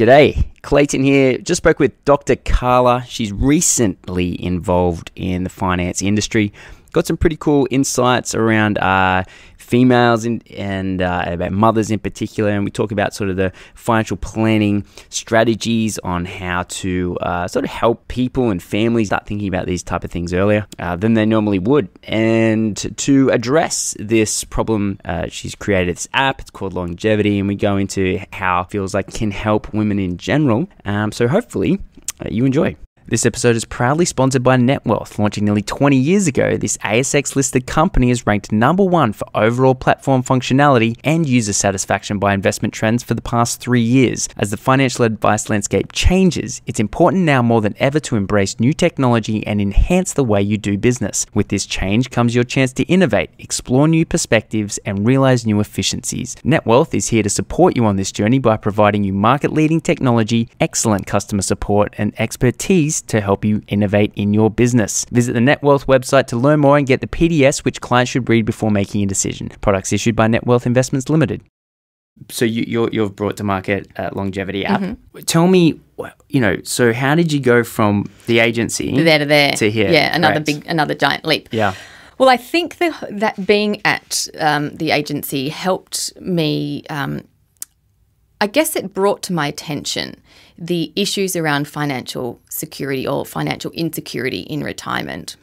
G'day, Clayton here. Just spoke with Dr. Carla. She's recently involved in the finance industry. Got some pretty cool insights around uh, females in, and uh, about mothers in particular. And we talk about sort of the financial planning strategies on how to uh, sort of help people and families start thinking about these type of things earlier uh, than they normally would. And to address this problem, uh, she's created this app. It's called Longevity, and we go into how it feels like can help women in general. Um, so hopefully uh, you enjoy. This episode is proudly sponsored by NetWealth. Launching nearly 20 years ago, this ASX listed company is ranked number one for overall platform functionality and user satisfaction by investment trends for the past three years. As the financial advice landscape changes, it's important now more than ever to embrace new technology and enhance the way you do business. With this change comes your chance to innovate, explore new perspectives, and realize new efficiencies. NetWealth is here to support you on this journey by providing you market leading technology, excellent customer support, and expertise to help you innovate in your business. Visit the NetWealth website to learn more and get the PDS which clients should read before making a decision. Products issued by NetWealth Investments Limited. So you, you're, you've brought to market a longevity app. Mm-hmm. Tell me, you know, so how did you go from the agency there to there to here? Yeah, another big, another giant leap. Yeah. Well, I think the, that being at um, the agency helped me. Um, I guess it brought to my attention the issues around financial security or financial insecurity in retirement,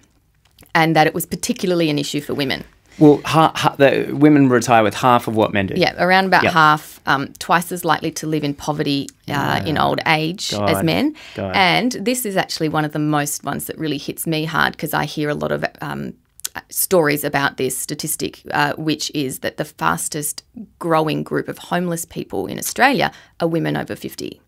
and that it was particularly an issue for women. Well, ha- ha- the women retire with half of what men do. Yeah, around about yep. half, um, twice as likely to live in poverty uh, in old age God. as men. God. And this is actually one of the most ones that really hits me hard because I hear a lot of um, stories about this statistic, uh, which is that the fastest growing group of homeless people in Australia are women over 50.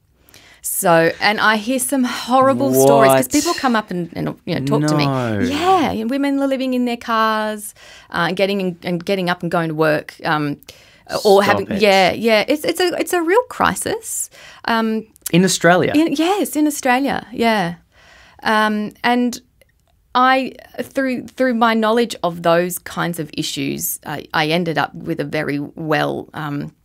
So, and I hear some horrible what? stories because people come up and, and you know talk no. to me. Yeah, and women are living in their cars, uh, getting in, and getting up and going to work. Um, or Stop having it. yeah yeah it's it's a it's a real crisis um, in Australia in, yes in Australia yeah um, and I through through my knowledge of those kinds of issues I, I ended up with a very well um,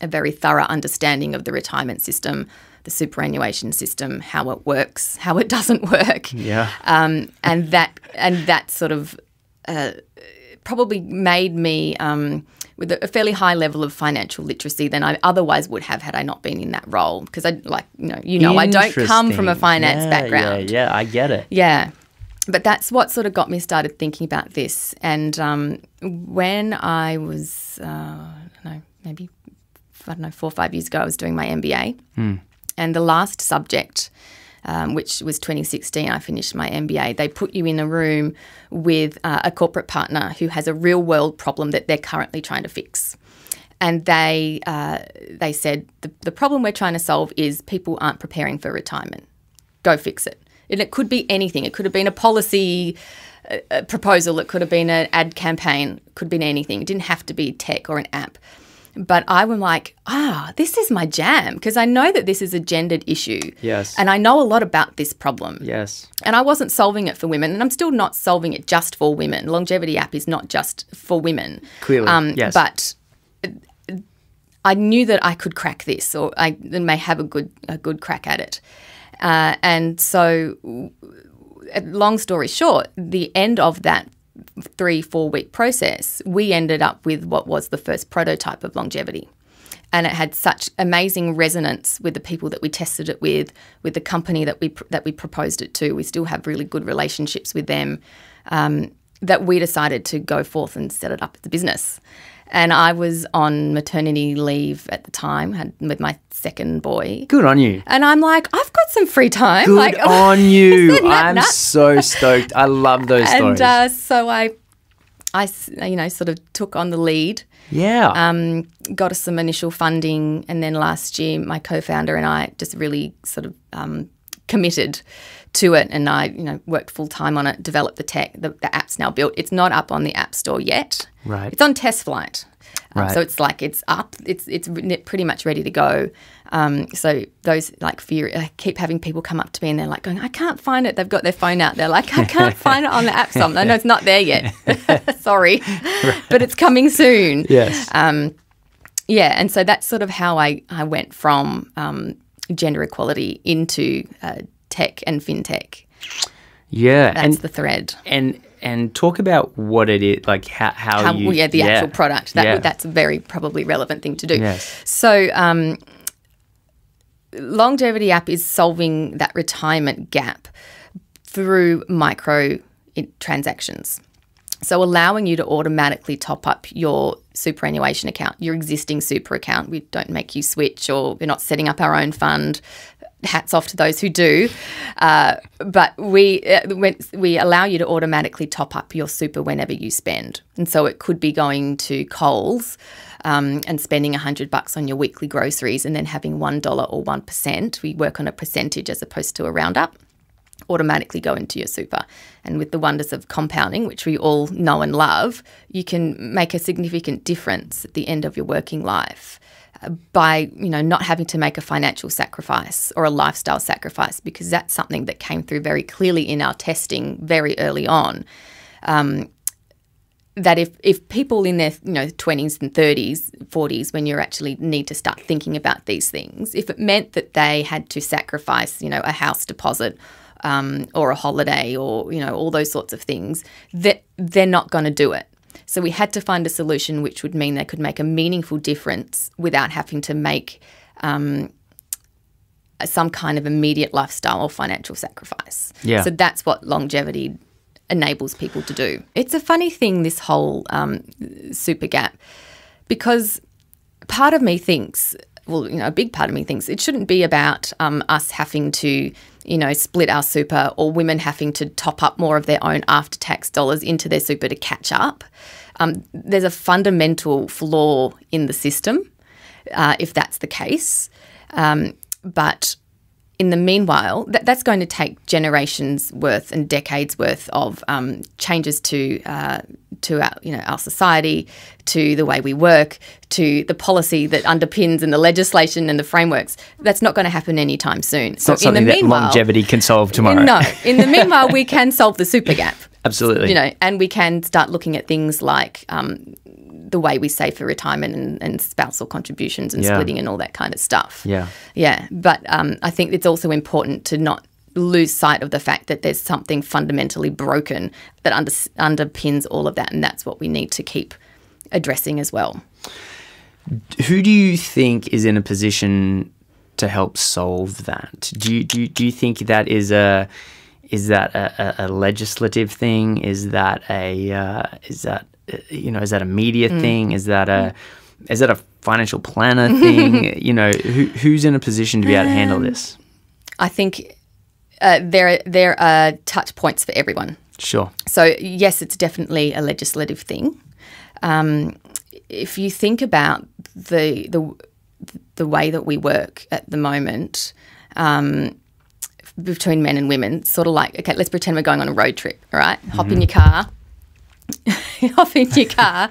a very thorough understanding of the retirement system the superannuation system, how it works, how it doesn't work. Yeah. Um, and that and that sort of uh, probably made me um, with a fairly high level of financial literacy than I otherwise would have had I not been in that role. Because I like you know you know I don't come from a finance yeah, background. Yeah, yeah, I get it. Yeah. But that's what sort of got me started thinking about this. And um, when I was, uh, I don't know, maybe I don't know, four or five years ago, I was doing my MBA. Hmm. And the last subject, um, which was 2016, I finished my MBA, they put you in a room with uh, a corporate partner who has a real world problem that they're currently trying to fix. And they, uh, they said, the, the problem we're trying to solve is people aren't preparing for retirement. Go fix it. And it could be anything. It could have been a policy uh, proposal, it could have been an ad campaign, it could have been anything. It didn't have to be tech or an app. But I was like, ah, this is my jam because I know that this is a gendered issue. Yes. And I know a lot about this problem. Yes. And I wasn't solving it for women, and I'm still not solving it just for women. Longevity app is not just for women. Clearly. Um, yes. But I knew that I could crack this, or I may have a good a good crack at it. Uh, and so, long story short, the end of that three, four week process, we ended up with what was the first prototype of longevity. And it had such amazing resonance with the people that we tested it with, with the company that we that we proposed it to. We still have really good relationships with them. Um, that we decided to go forth and set it up as a business. And I was on maternity leave at the time, had with my second boy. Good on you. And I'm like, I've got some free time. Good like, on you. I'm so stoked. I love those and, stories. And uh, so I, I, you know, sort of took on the lead. Yeah. Um, got us some initial funding, and then last year, my co-founder and I just really sort of um, committed to it, and I, you know, worked full time on it, developed the tech. The, the, app's now built. It's not up on the App Store yet. Right. It's on test flight. Um, right. So it's like it's up. It's it's pretty much ready to go. Um, so those like fear, I keep having people come up to me and they're like going, I can't find it. They've got their phone out. They're like, I can't find it on the app. So I know it's not there yet. Sorry, right. but it's coming soon. Yes. Um, yeah, and so that's sort of how I I went from um, gender equality into uh, tech and fintech. Yeah, That's and the thread. and and talk about what it is, like how how, How, you well, yeah, the actual product. That, yeah. That's a very probably relevant thing to do. Yes. So, um, Longevity app is solving that retirement gap through micro transactions. So, allowing you to automatically top up your superannuation account, your existing super account. We don't make you switch, or we're not setting up our own fund. Hats off to those who do, uh, but we uh, we allow you to automatically top up your super whenever you spend, and so it could be going to Coles um, and spending hundred bucks on your weekly groceries, and then having one dollar or one percent. We work on a percentage as opposed to a roundup automatically go into your super. And with the wonders of compounding, which we all know and love, you can make a significant difference at the end of your working life by you know not having to make a financial sacrifice or a lifestyle sacrifice because that's something that came through very clearly in our testing very early on. Um, that if, if people in their you know 20s and 30s 40s when you actually need to start thinking about these things if it meant that they had to sacrifice you know a house deposit um, or a holiday or you know all those sorts of things that they're not going to do it so we had to find a solution which would mean they could make a meaningful difference without having to make um, some kind of immediate lifestyle or financial sacrifice. Yeah. So that's what longevity enables people to do. It's a funny thing, this whole um, super gap, because part of me thinks, well, you know, a big part of me thinks it shouldn't be about um, us having to, you know, split our super or women having to top up more of their own after tax dollars into their super to catch up. Um, there's a fundamental flaw in the system uh, if that's the case. Um, but in the meanwhile, that, that's going to take generations worth and decades worth of um, changes to uh, to our you know our society, to the way we work, to the policy that underpins and the legislation and the frameworks. That's not going to happen anytime soon. so Not something that longevity can solve tomorrow. no, in the meanwhile, we can solve the super gap. Absolutely. You know, and we can start looking at things like um, the way we save for retirement and, and spousal contributions and Yeah. splitting and all that kind of stuff. Yeah. Yeah. But um, I think it's also important to not lose sight of the fact that there's something fundamentally broken that under, underpins all of that. And that's what we need to keep addressing as well. Who do you think is in a position to help solve that? Do you do you, do you think that is a is that a, a, a legislative thing? Is that a uh, is that you know is that a media thing? Is that a is that a financial planner thing? you know, who, who's in a position to be able to handle this? I think uh, there, there are touch points for everyone. Sure. So yes, it's definitely a legislative thing. Um, if you think about the the the way that we work at the moment um, between men and women, sort of like okay, let's pretend we're going on a road trip. All right? hop in your car. hop in your car.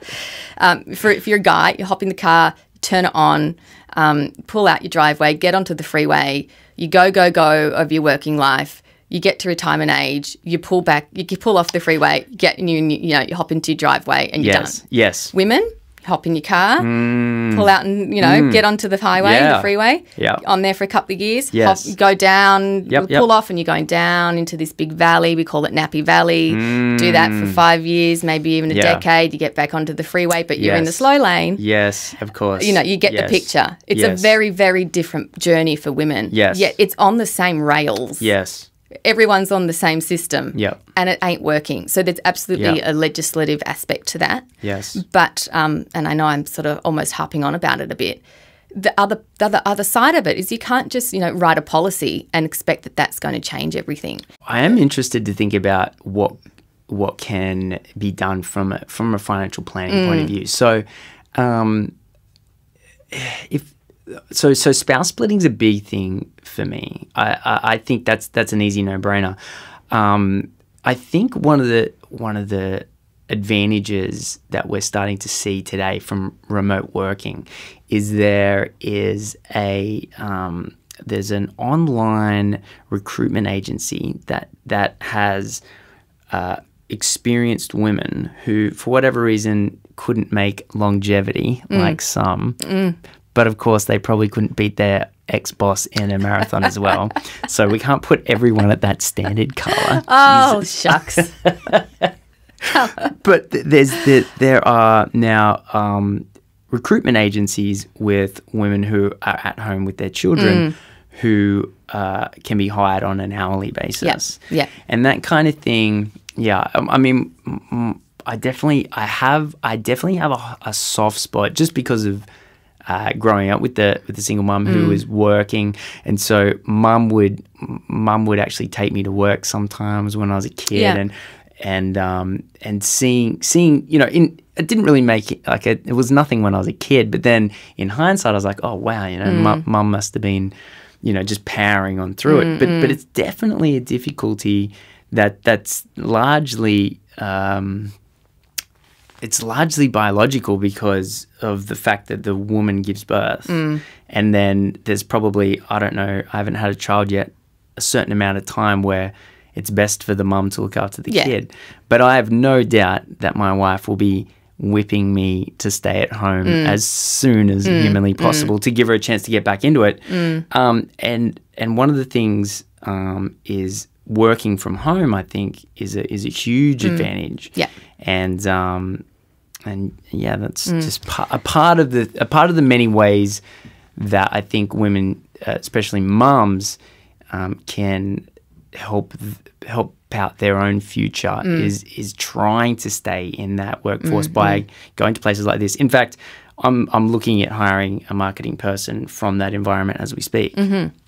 Um, for if you're a guy, you hop in the car, turn it on, um, pull out your driveway, get onto the freeway. You go, go, go of your working life. You get to retirement age. You pull back. You pull off the freeway. Get you, you know, you hop into your driveway, and you're Yes. done. Yes. Women, hop in your car, pull out and you know get onto the highway, Mm. Yeah. the freeway. Yeah. On there for a couple of years. Yes. Hop, go down. Yep, pull yep. off, and you're going down into this big valley. We call it Nappy Valley. Do that for five years, maybe even a Mm. Yeah. decade. You get back onto the freeway, but you're in the slow lane. Yes, of course. You know, you get Yes. the picture. It's Yes. a very, very different journey for women. Yes. Yet it's on the same rails. Yes. Everyone's on the same system. Yep. And it ain't working. So there's absolutely Yep. a legislative aspect to that. Yes. But um, and I know I'm sort of almost harping on about it a bit. The other the other, other side of it is you can't just you know write a policy and expect that that's going to change everything. I am interested to think about what what can be done from a, from a financial planning point Mm. of view. So, um, if so, so spouse splitting is a big thing for me. I, I, I think that's that's an easy no brainer. Um, I think one of the one of the advantages that we're starting to see today from remote working is there is a um, there's an online recruitment agency that that has uh, experienced women who, for whatever reason, couldn't make longevity like some, but of course they probably couldn't beat their ex boss in a marathon as well. So we can't put everyone at that standard, Carla. Oh, shucks. but there's there, there are now um, recruitment agencies with women who are at home with their children Mm. who uh, can be hired on an hourly basis. yeah. and that kind of thing. Yeah, um, I mean, I definitely, I have, I definitely have a, a soft spot just because of. Uh, growing up with the with the single mum Mm. who was working, and so mum would mum would actually take me to work sometimes when I was a kid, Yeah. and and um, and seeing seeing you know in it didn't really make it like it, it was nothing when I was a kid, but then in hindsight I was like, oh wow, you know, Mm. mum must have been you know just powering on through it, but but it's definitely a difficulty that that's largely. Um, it's largely biological because of the fact that the woman gives birth. And then there's probably, I don't know, I haven't had a child yet, a certain amount of time where it's best for the mum to look after the Yeah. kid. But I have no doubt that my wife will be whipping me to stay at home as soon as humanly possible to give her a chance to get back into it. Um, and and one of the things um, is working from home. I think is a is a huge advantage. Yeah. and um, and yeah, that's just pa- a part of the a part of the many ways that I think women, uh, especially mums, um, can help th- help out their own future is is trying to stay in that workforce by going to places like this. In fact, I'm I'm looking at hiring a marketing person from that environment as we speak.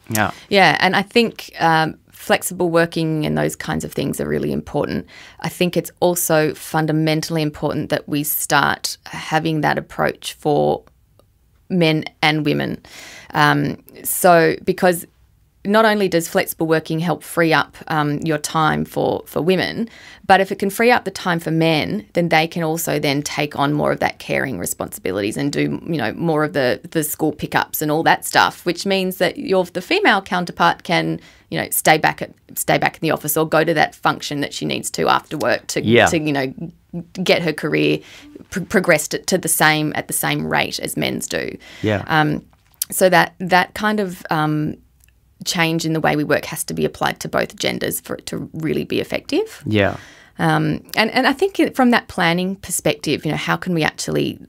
Yeah. Yeah, and I think um, flexible working and those kinds of things are really important. I think it's also fundamentally important that we start having that approach for men and women. Um, so, because not only does flexible working help free up um, your time for, for women, but if it can free up the time for men, then they can also then take on more of that caring responsibilities and do you know more of the the school pickups and all that stuff, which means that your the female counterpart can you know stay back at stay back in the office or go to that function that she needs to after work to Yeah. to you know get her career pr- progressed to the same at the same rate as men's do Yeah. Um, so that that kind of um, change in the way we work has to be applied to both genders for it to really be effective. yeah. And and I think from that planning perspective, you know, how can we actually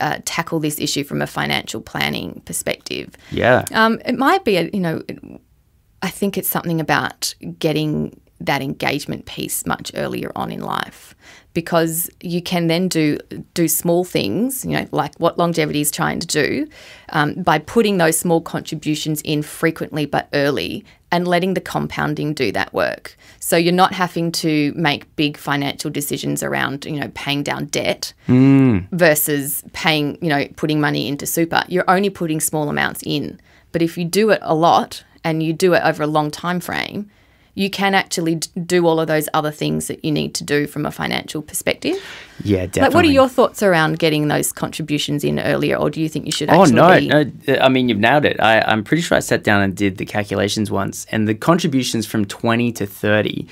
uh, tackle this issue from a financial planning perspective? Yeah. Um, it might be, a, you know, I think it's something about getting that engagement piece much earlier on in life because you can then do do small things, you know, like what longevity is trying to do, um, by putting those small contributions in frequently but early and letting the compounding do that work. So you're not having to make big financial decisions around, you know, paying down debt versus paying, you know, putting money into super. You're only putting small amounts in. But if you do it a lot and you do it over a long time frame, you can actually do all of those other things that you need to do from a financial perspective. Yeah, definitely. Like, what are your thoughts around getting those contributions in earlier, or do you think you should Oh no, no! Uh, I mean, you've nailed it. I, I'm pretty sure I sat down and did the calculations once, and the contributions from 20 to 30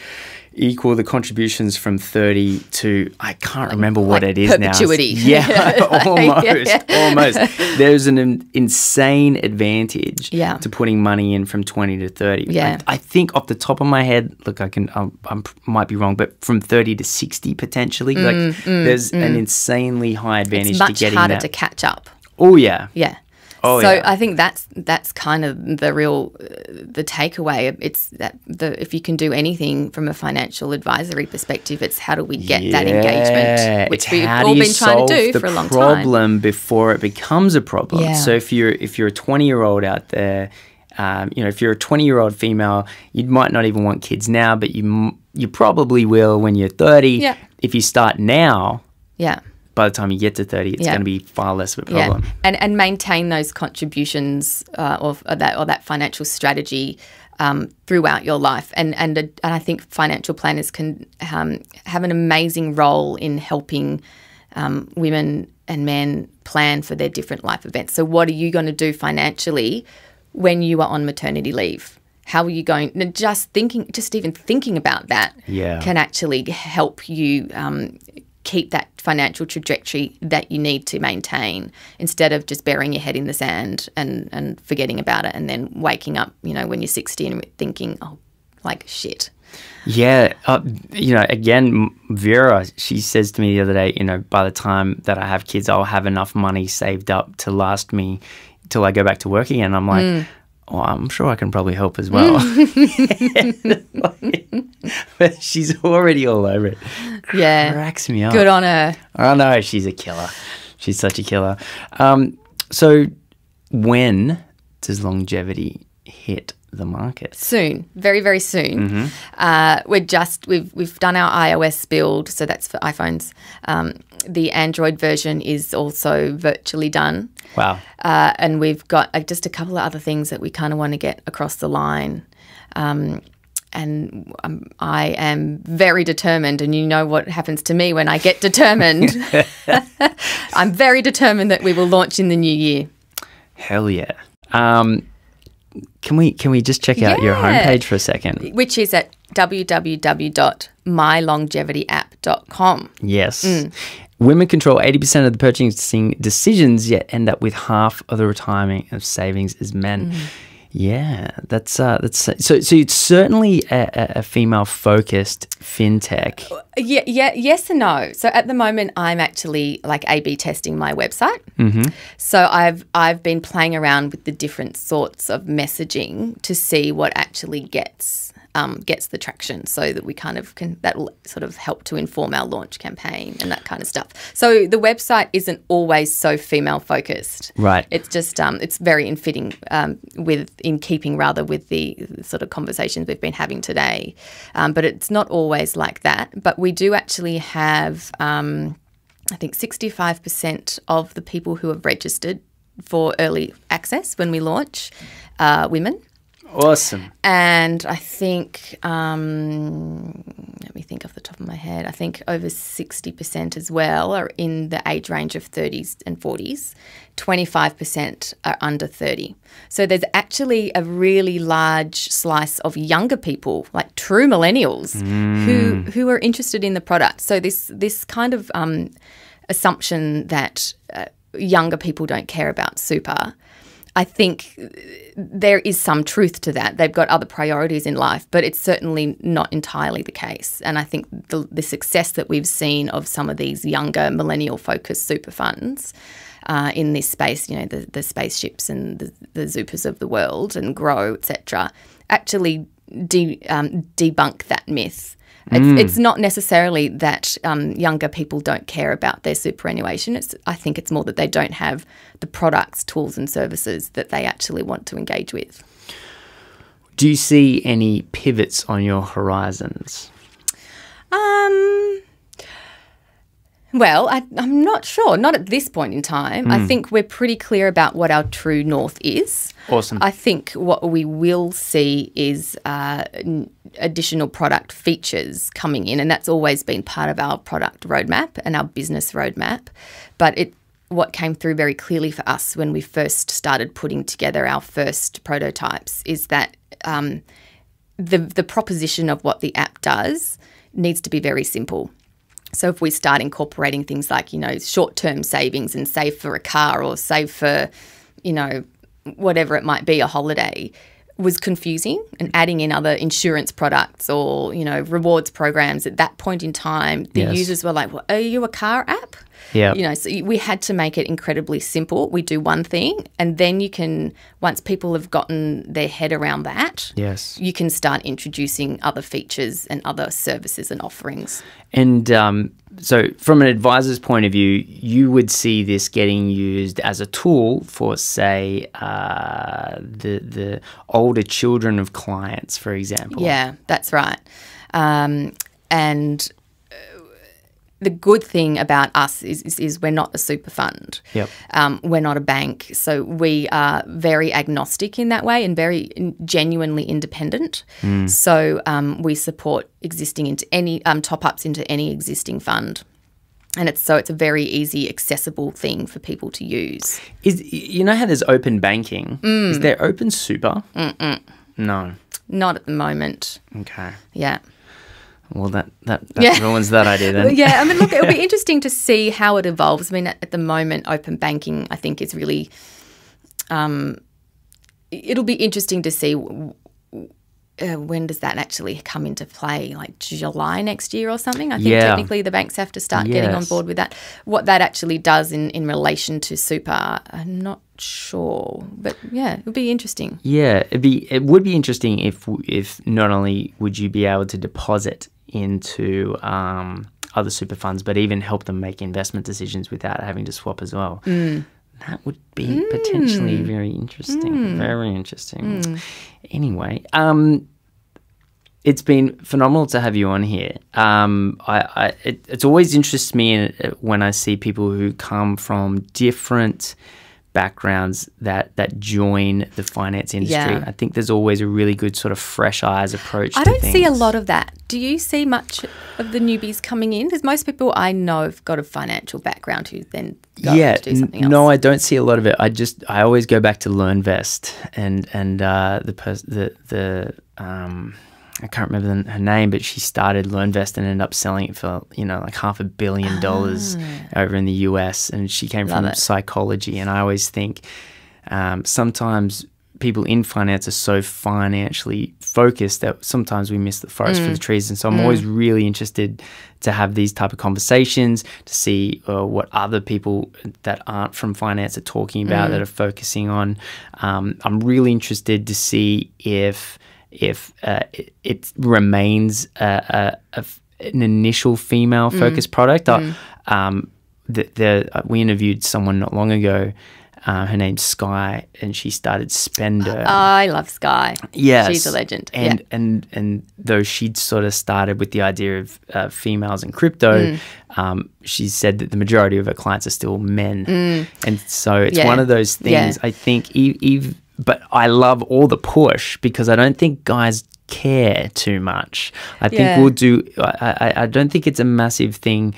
equal the contributions from 30 to I can't remember what like it is perpetuity. now. Yeah, almost, Yeah. almost. There's an in- insane advantage Yeah. to putting money in from 20 to 30. Yeah. I, I think off the top of my head, look, I can, I I'm, might be wrong, but from 30 to 60 potentially, like there's an insanely high advantage Mm, It's to much getting harder that. to catch up. oh yeah, Yeah. Oh, so yeah. I think that's that's kind of the real uh, the takeaway. It's that the if you can do anything from a financial advisory perspective, it's how do we get that engagement, which it's we've all been trying to do for a long time. problem before it becomes a problem. Yeah. So if you're if you're a 20 year old out there, um, you know, if you're a 20 year old female, you might not even want kids now, but you you probably will when you're 30. Yeah. If you start now, Yeah. By the time you get to 30, it's Yeah. going to be far less of a problem. Yeah, and and maintain those contributions uh, of of that or that financial strategy um, throughout your life, and and and I think financial planners can um, have an amazing role in helping um, women and men plan for their different life events. So, what are you going to do financially when you are on maternity leave? How are you going? and Just thinking, just even thinking about that, Yeah. can actually help you um, keep that financial trajectory that you need to maintain instead of just burying your head in the sand and, and forgetting about it and then waking up, you know, when you're 60 and thinking, oh, like shit. Yeah, uh, you know, again, Vera, she says to me the other day, you know, by the time that I have kids, I'll have enough money saved up to last me till I go back to work again. I'm like, mm. Oh, I'm sure I can probably help as well. but she's already all over it. Yeah, cracks me up. Good on her. I know she's a killer. She's such a killer. Um, so, when does longevity hit the market soon, very very soon. Mm-hmm. Uh, we're just we've we've done our iOS build, so that's for iPhones. Um, the Android version is also virtually done. Wow! Uh, and we've got uh, just a couple of other things that we kind of want to get across the line. Um, and um, I am very determined, and you know what happens to me when I get determined. I'm very determined that we will launch in the new year. Hell yeah! Um, can we can we just check out yeah. your homepage for a second? Which is at www.mylongevityapp.com. Yes. Mm. Women control 80% of the purchasing decisions, yet end up with half of the retirement of savings as men. Mm. Yeah, that's uh, that's so. So it's certainly a, a female-focused fintech. Yeah, yeah, yes and no. So at the moment, I'm actually like A/B testing my website. Mm-hmm. So I've I've been playing around with the different sorts of messaging to see what actually gets um, gets the traction so that we kind of can that will sort of help to inform our launch campaign and that kind of stuff. So the website isn't always so female focused. Right. It's just um, it's very in fitting um, with in keeping rather with the sort of conversations we've been having today. Um, but it's not always like that. But we do actually have um, I think 65% of the people who have registered for early access when we launch are women. Awesome. And I think, um, let me think off the top of my head, I think over 60% as well are in the age range of 30s and 40s. 25% are under 30. So there's actually a really large slice of younger people, like true millennials, mm. who, who are interested in the product. So this, this kind of um, assumption that uh, younger people don't care about super I think there is some truth to that. They've got other priorities in life, but it's certainly not entirely the case. And I think the, the success that we've seen of some of these younger millennial focused super funds uh, in this space, you know, the, the spaceships and the, the Zupers of the world and Grow, etc., actually de, um, debunk that myth it's, mm. it's not necessarily that um, younger people don't care about their superannuation. It's, I think it's more that they don't have the products, tools, and services that they actually want to engage with. Do you see any pivots on your horizons? Um, well, I, am not sure. Not at this point in time. Mm. I hmm. think we're pretty clear about what our true north is. Awesome. I think what we will see is uh, additional product features coming in, and that's always been part of our product roadmap and our business roadmap. But it what came through very clearly for us when we first started putting together our first prototypes is that um, the the proposition of what the app does needs to be very simple. So if we start incorporating things like, you know, short-term savings and save for a car or save for, you know, whatever it might be, a holiday, was confusing and adding in other insurance products or you know rewards programs at that point in time the yes. users were like well are you a car app yeah. You know so we had to make it incredibly simple. We do one thing and then you can once people have gotten their head around that yes. you can start introducing other features and other services and offerings. And um, so from an advisor's point of view you would see this getting used as a tool for say uh, the the older children of clients for example. Yeah that's right. Um, and the good thing about us is, is, is, we're not a super fund. Yep. Um, we're not a bank. So we are very agnostic in that way and very genuinely independent. Mm. So um, we support existing into any um, top ups into any existing fund. And it's so it's a very easy, accessible thing for people to use. Is you know how there's open banking? Mm. Is there open super? Mm-mm. No, not at the moment. Okay. Yeah. Well, that that, that Yeah. ruins that idea then. yeah, I mean, look, it'll be interesting to see how it evolves. I mean, at, at the moment, open banking, I think, is really. Um, it'll be interesting to see uh, when does that actually come into play, like July next year or something. I think Yeah. technically the banks have to start getting on board with that. What that actually does in, in relation to super, I'm not sure, but yeah, it'll be interesting. Yeah, it'd be it would be interesting if if not only would you be able to deposit into um, other super funds, but even help them make investment decisions without having to swap as well. That would be potentially very interesting. Very interesting. Anyway, um, it's been phenomenal to have you on here. Um, I, I it, it's always interests me when I see people who come from different backgrounds that that join the finance industry. Yeah. I think there's always a really good sort of fresh eyes approach. I don't see a lot of that. Do you see much of the newbies coming in? Because most people I know have got a financial background who then yeah, to do something else. no, I don't see a lot of it. I just I always go back to LearnVest and and uh, the pers- the the um, I can't remember the, her name, but she started LearnVest and ended up selling it for you know like half a billion dollars over in the US, and she came. Love from it. psychology. And I always think um, sometimes people in finance are so financially focused that sometimes we miss the forest Mm. for the trees. And so I'm always really interested to have these type of conversations to see uh, what other people that aren't from finance are talking about Mm. that are focusing on. Um, I'm really interested to see if if uh, it, it remains a, a, a an initial female focused product. I- Um, the, the, uh, we interviewed someone not long ago. Uh, her name's Sky, and she started Spender. I love Sky. Yes, She's a legend. And yeah. and and though she'd sort of started with the idea of uh, females in crypto, Mm. um, she said that the majority of her clients are still men, and so it's Mm. Yeah. one of those things. Yeah. I think, e- ev- but I love all the push because I don't think guys care too much. I think Yeah. we'll do. I, I, I don't think it's a massive thing.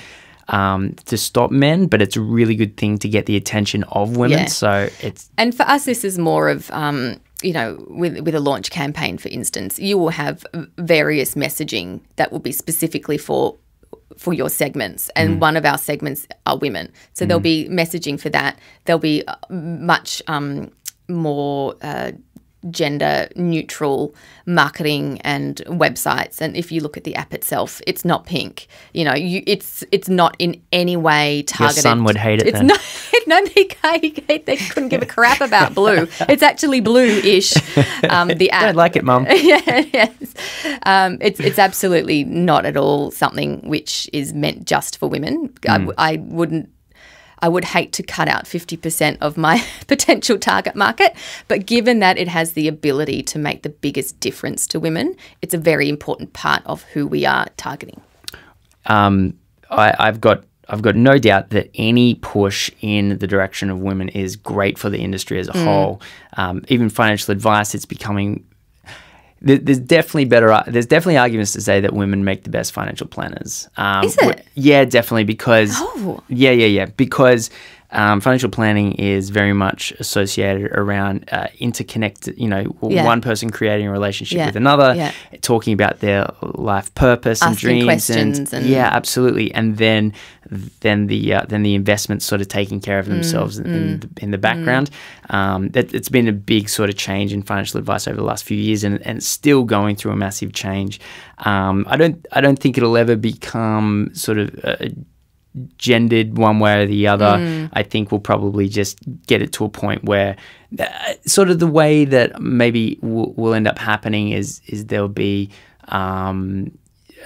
Um, to stop men, but it's a really good thing to get the attention of women. Yeah. So it's And for us, this is more of, um, you know, with, with a launch campaign, for instance, you will have various messaging that will be specifically for for your segments and one of our segments are women so there'll be messaging for that there'll be uh, much um, more uh, gender neutral marketing and websites and if you look at the app itself it's not pink you know you it's it's not in any way your targeted son would hate it it's then. not no they, they couldn't give a crap about blue it's actually blue-ish um, the app don't like it, mum. yeah, yes. Um, it's it's absolutely not at all something which is meant just for women. I wouldn't. I would hate to cut out 50% of my potential target market, but given that it has the ability to make the biggest difference to women, it's a very important part of who we are targeting. um, I, I've got I've got no doubt that any push in the direction of women is great for the industry as a whole. Um, even financial advice, it's becoming. There- There's definitely better. There's definitely arguments to say that women make the best financial planners. Um, Is it? Yeah, definitely because. Oh. Yeah, yeah, yeah. Because um, financial planning is very much associated around uh, interconnected. You know, Yeah. one person creating a relationship Yeah, with another, yeah. talking about their life purpose and dreams questions and- yeah, absolutely. And then then the uh, then the investments sort of taking care Mm, of themselves in, in, the, in the background. Um, that, it's been a big sort of change in financial advice over the last few years, and, and still going through a massive change. Um, I don't I don't think it'll ever become sort of. Uh, gendered one way or the other Mm. i think we'll probably just get it to a point where uh, sort of the way that maybe will, will end up happening is is there'll be um,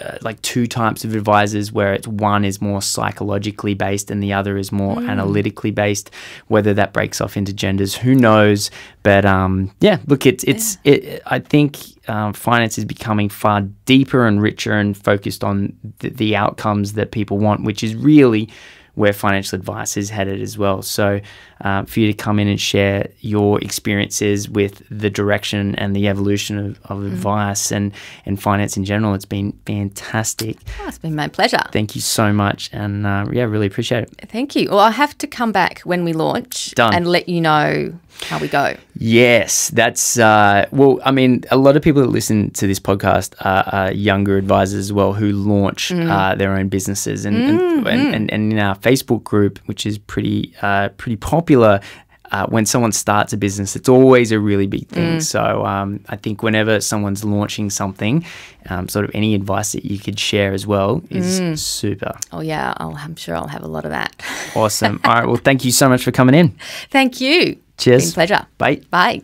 uh, like two types of advisors where it's one is more psychologically based and the other is more Mm. analytically based whether that breaks off into genders who knows but um, yeah look it's it's it, i think um, finance is becoming far deeper and richer and focused on the, the outcomes that people want which is really where financial advice is headed as well. So, uh, for you to come in and share your experiences with the direction and the evolution of, of advice and, and finance in general, it's been fantastic. Oh, it's been my pleasure. Thank you so much. And uh, yeah, really appreciate it. Thank you. Well, I have to come back when we launch Done. and let you know how we go. Yes, that's uh, well. I mean, a lot of people that listen to this podcast are, are younger advisors as well who launch Mm. uh, their own businesses, and, and, and, and and in our Facebook group, which is pretty uh, pretty popular. Uh, when someone starts a business, it's always a really big thing. Mm. So um, I think whenever someone's launching something, um, sort of any advice that you could share as well is Mm. super Oh yeah, I'll, I'm sure I'll have a lot of that. awesome. All right, well, thank you so much for coming in. Thank you. Cheers. Been a pleasure. Bye. Bye.